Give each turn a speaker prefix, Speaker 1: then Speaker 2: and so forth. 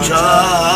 Speaker 1: Jah